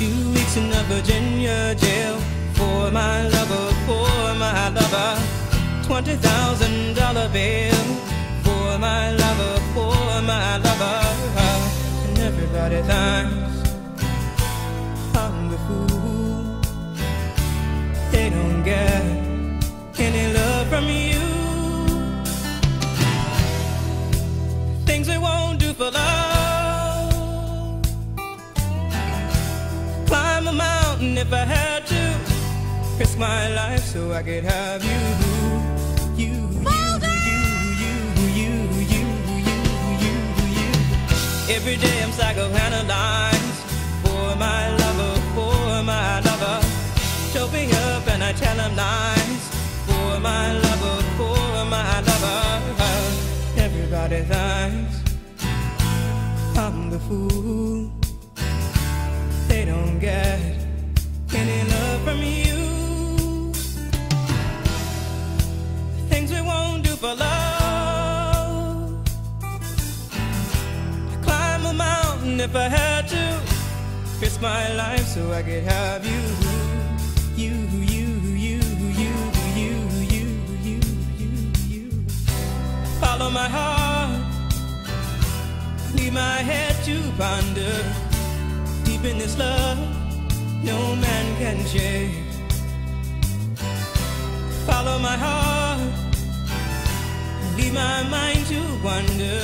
Two weeks in a Virginia jail for my lover, for my lover. Twenty thousand dollar bill for my lover, for my lover. And everybody thinks I'm the fool. They don't get any love from you. Things we won't if I had to risk my life so I could have you, you, you, you, you, you, you, you, you, you. Every day I'm psychoanalyzed for my lover, for my lover. Show me up and I tell him lies for my lover, for my lover. Everybody thinks I'm the fool. If I had to. Risk my life so I could have you. You, you, you, you, you, you, you, you, you. Follow my heart. Leave my head to ponder. Deep in this love, no man can shake. Follow my heart. Leave my mind to wonder.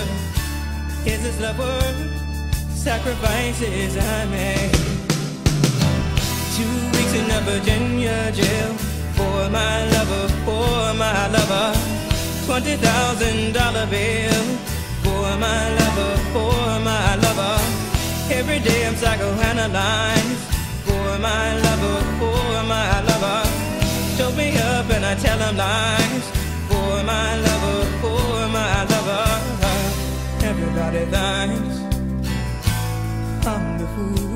Is this love worth sacrifices I made? Two weeks in a Virginia jail for my lover, for my lover. Twenty thousand dollar bill for my lover, for my lover. Every day I'm psychoanalyzed for my lover, for my lover. Choke me up and I tell him lies for my lover, fool.